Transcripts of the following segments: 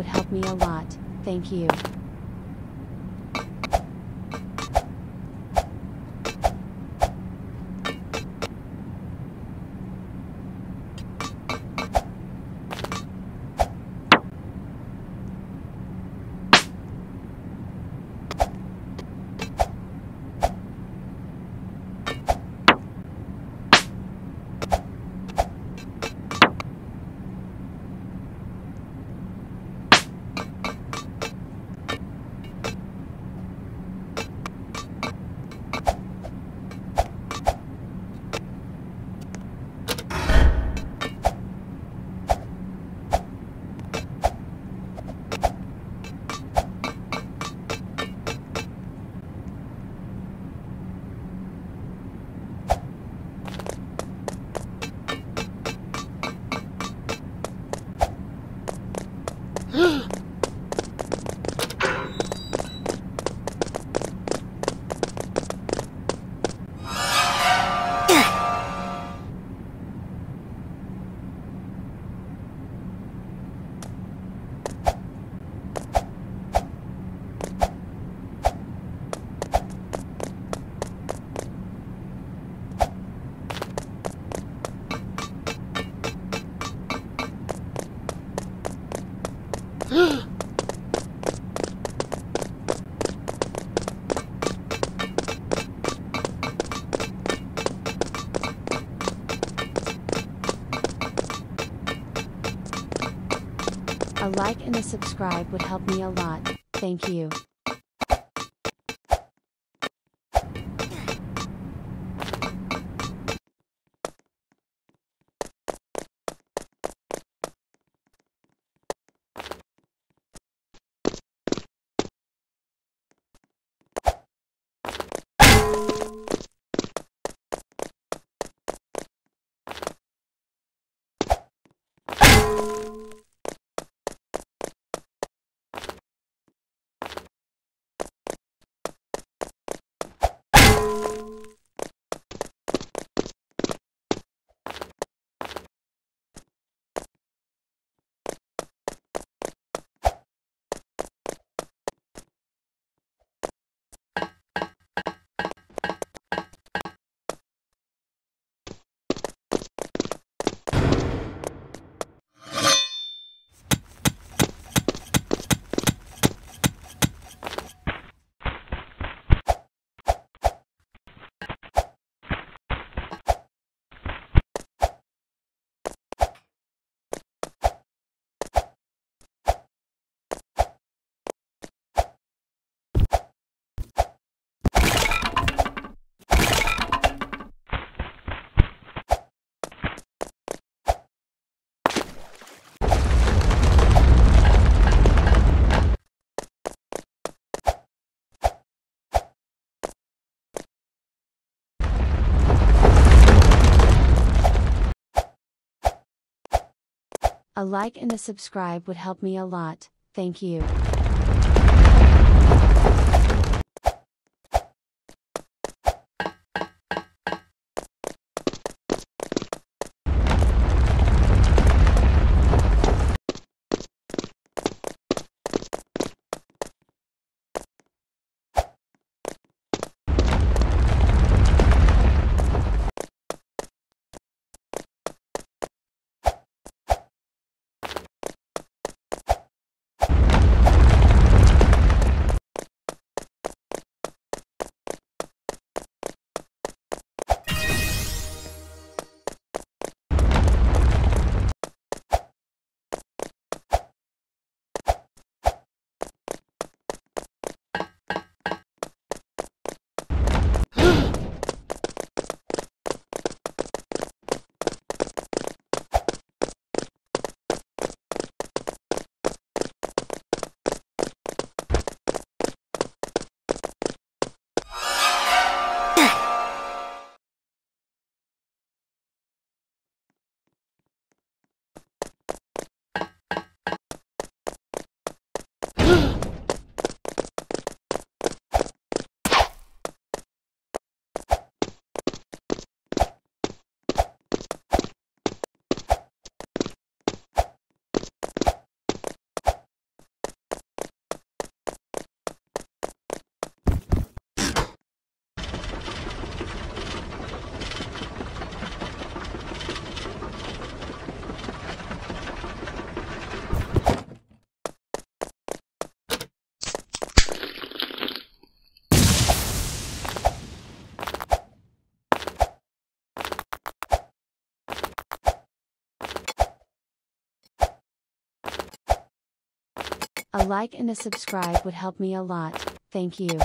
would help me a lot, thank you. Subscribe would help me a lot, thank you. A like and a subscribe would help me a lot, thank you. A like and a subscribe would help me a lot, thank you.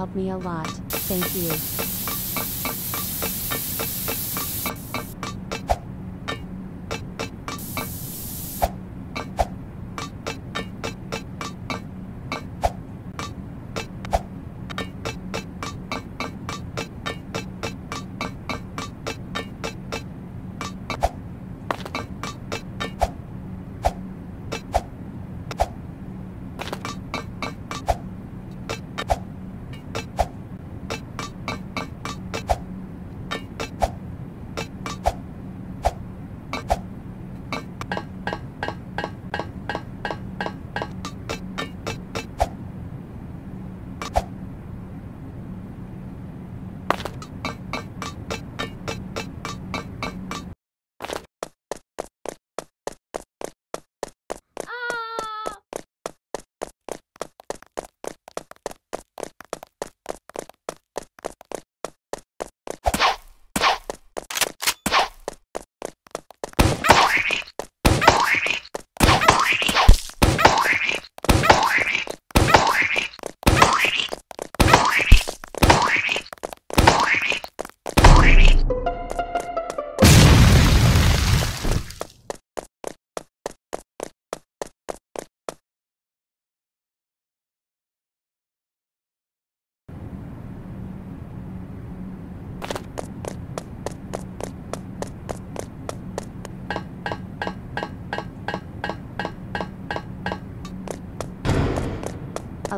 Help me a lot, thank you.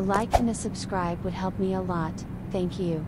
A like and a subscribe would help me a lot, thank you.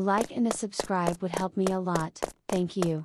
A like and a subscribe would help me a lot, thank you.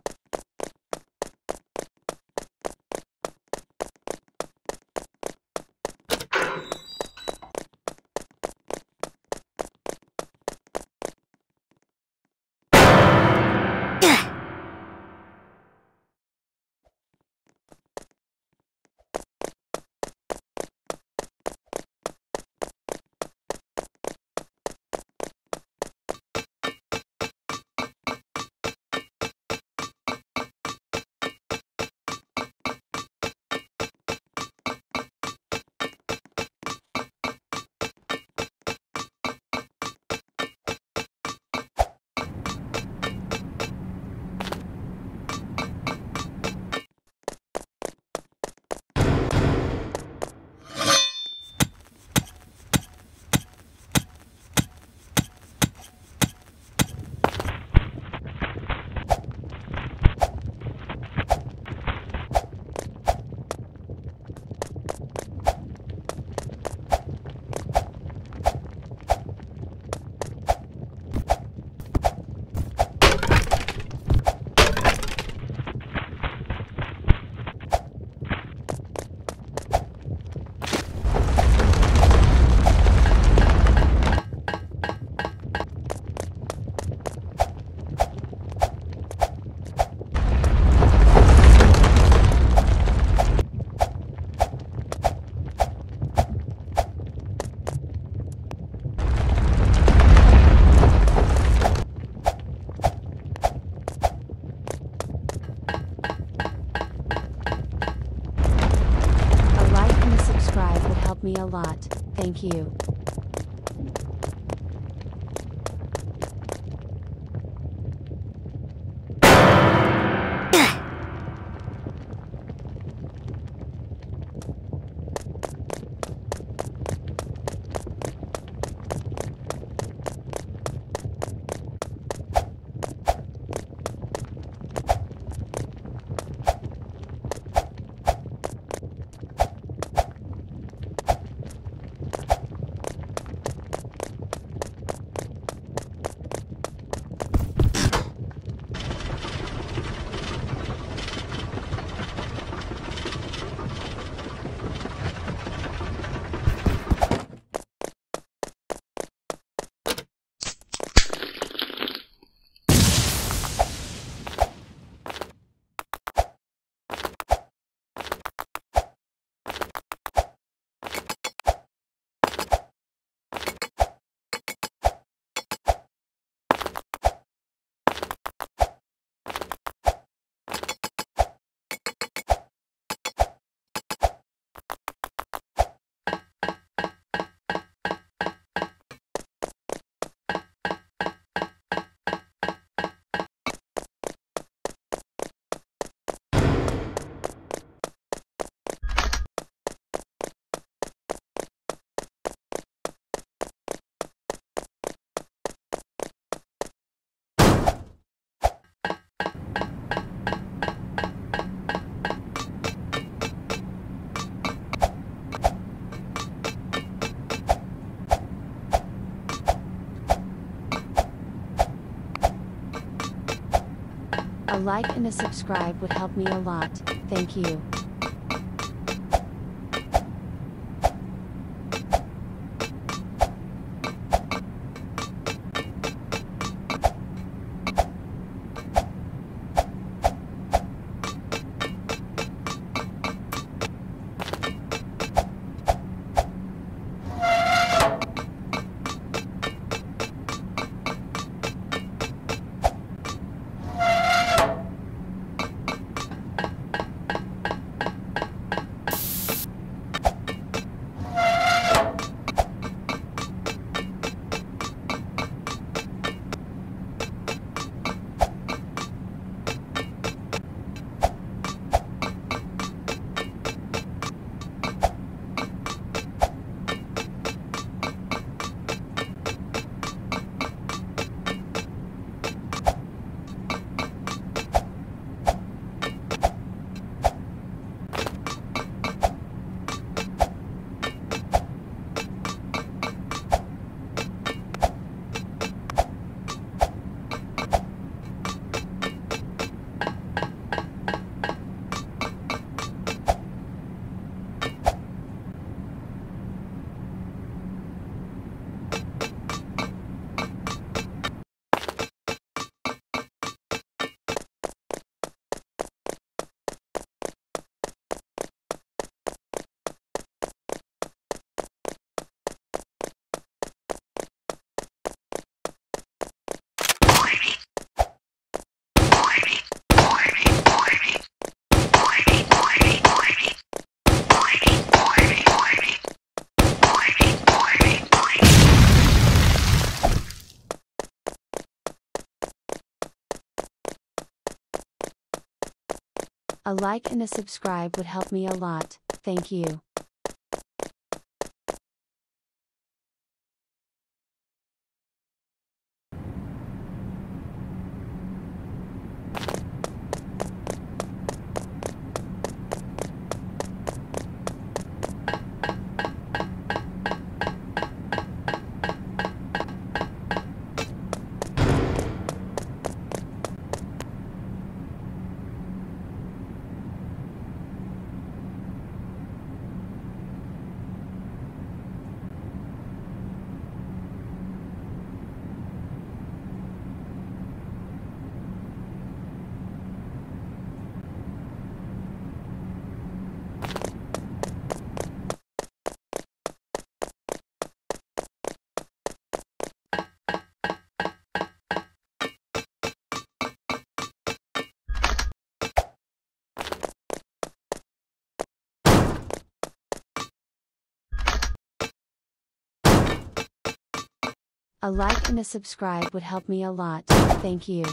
Like and a subscribe would help me a lot, thank you. A like and a subscribe would help me a lot, thank you. A like and a subscribe would help me a lot, thank you.